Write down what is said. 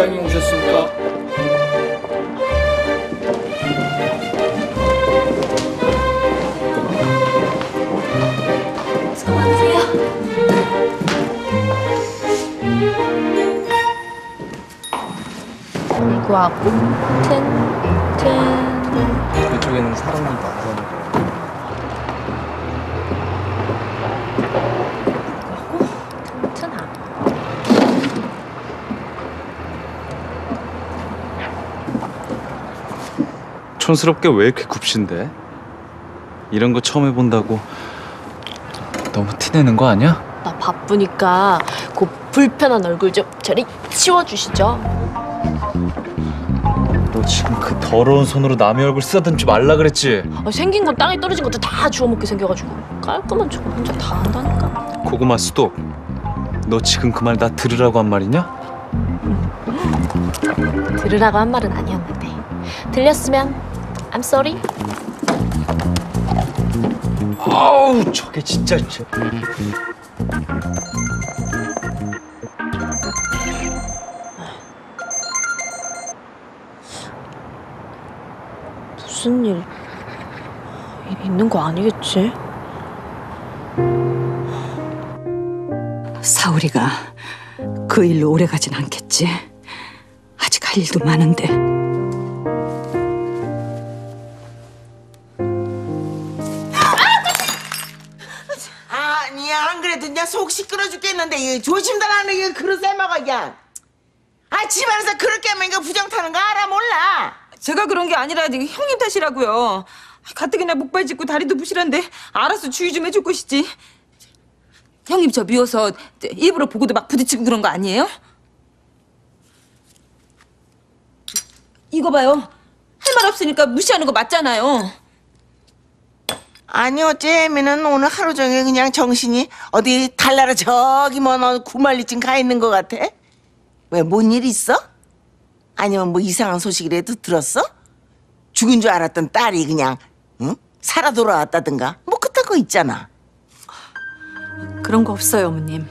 이장님 오셨습니까? 수고 많으세요. 이거하고 튼, 촌스럽게 왜 이렇게 굽신데? 이런 거 처음 해본다고 너무 티내는 거 아니야? 나 바쁘니까 그 불편한 얼굴 좀 저리 치워주시죠. 너 지금 그 더러운 손으로 남의 얼굴 쓰다듬지 말라 그랬지? 아, 생긴 건 땅에 떨어진 것도 다 주워먹게 생겨가지고 깔끔한 척 혼자 다 한다니까. 고구마 스톱 너 지금 그 말 나 들으라고 한 말이냐? 들으라고 한 말은 아니었는데 들렸으면 I'm sorry. 아우 저게 진짜 저- 무슨 일 있는 거 아니겠지? 사우리가 그 일로 오래 가진 않겠지. 아직 할 일도 많은데. 안 그래도 그냥 속 시끄러 죽겠는데 조심달라는 게 그릇 삶아가 그냥 아 집안에서 그렇게 하면 이거 부정 타는 거 알아 몰라 제가 그런 게 아니라 이게 형님 탓이라고요. 가뜩이나 목발 짚고 다리도 부실한데 알아서 주의 좀 해줄 것이지. 형님 저 미워서 일부러 보고도 막 부딪히고 그런 거 아니에요? 이거 봐요. 할 말 없으니까 무시하는 거 맞잖아요. 아니 어째면은 오늘 하루 종일 그냥 정신이 어디 달나라 저기 먼 구말리쯤 가 있는 것 같아 왜 뭔 일 있어? 아니면 뭐 이상한 소식이라도 들었어? 죽은 줄 알았던 딸이 그냥 응? 살아 돌아왔다든가 뭐 그딴 거 있잖아 그런 거 없어요, 어머님.